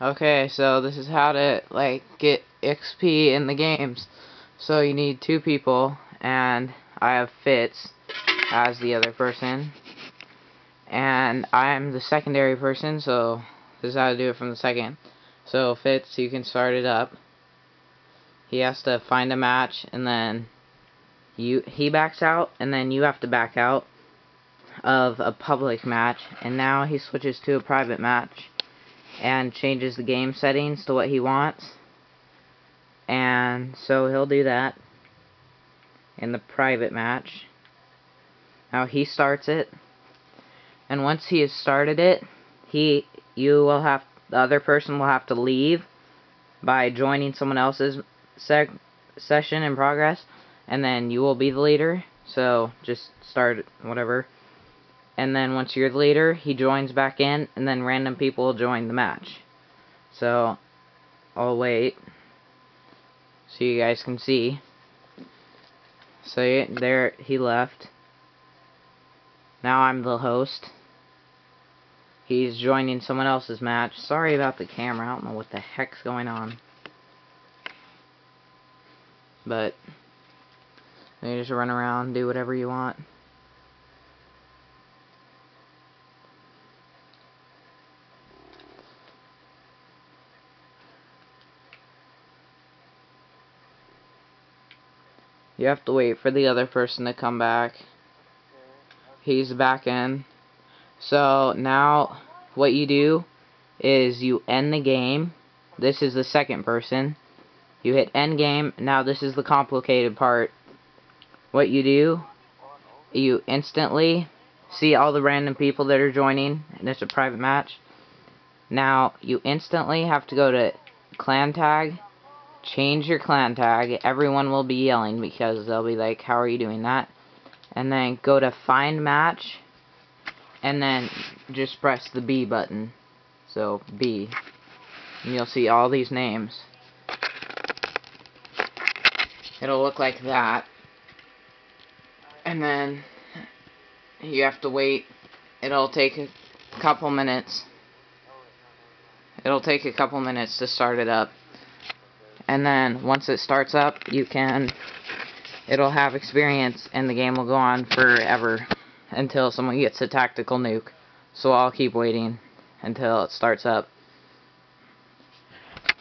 Okay, so this is how to like get XP in the games. So you need two people, and I have Fitz as the other person, and I'm the secondary person. So this is how to do it from the second. So Fitz, you can start it up. He has to find a match, and then you he backs out, and then you have to back out of a public match, and now he switches to a private match and changes the game settings to what he wants. And so he'll do that in the private match. Now he starts it. And once he has started it, he you will have the other person will have to leave by joining someone else's sec session in progress and then you will be the leader. So just start whatever and then once you're the leader, he joins back in, and then random people join the match. So, I'll wait, so you guys can see. So, there, he left. Now I'm the host. He's joining someone else's match. Sorry about the camera, I don't know what the heck's going on. But, you just run around, do whatever you want. You have to wait for the other person to come back. He's back in. So now what you do is you end the game. This is the second person. You hit end game. Now this is the complicated part. What you do, you instantly see all the random people that are joining, and it's a private match. Now, you instantly have to go to clan tag change your clan tag. Everyone will be yelling because they'll be like, how are you doing that? And then go to find match. And then just press the B button. So, B. And you'll see all these names. It'll look like that. And then you have to wait. It'll take a couple minutes. It'll take a couple minutes to start it up and then once it starts up you can it'll have experience and the game will go on forever until someone gets a tactical nuke. So I'll keep waiting until it starts up.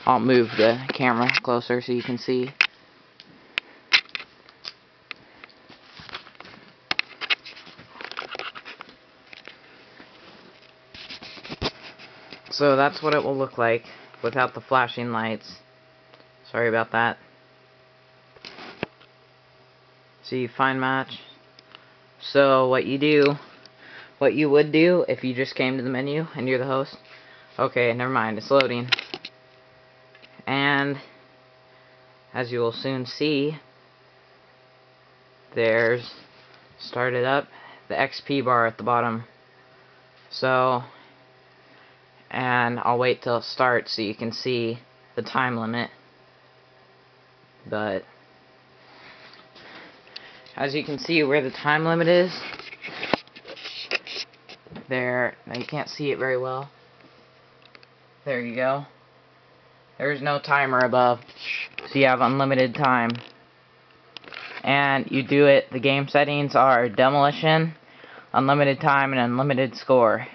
I'll move the camera closer so you can see. So that's what it will look like without the flashing lights Sorry about that. See, find match. So, what you do, what you would do if you just came to the menu and you're the host. Okay, never mind, it's loading. And, as you will soon see, there's, started up, the XP bar at the bottom. So, and I'll wait till it starts so you can see the time limit but as you can see where the time limit is there now you can't see it very well. There you go. There's no timer above so you have unlimited time. And you do it the game settings are demolition unlimited time and unlimited score